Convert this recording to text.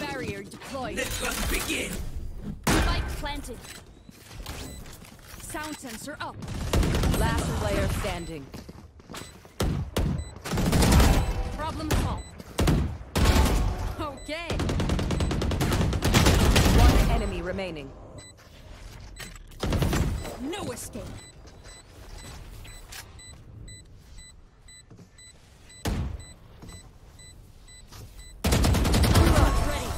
Barrier deployed. Let us begin. Spike planted. Sound sensor up. Last player standing. Problem solved. Okay. One enemy remaining. No escape.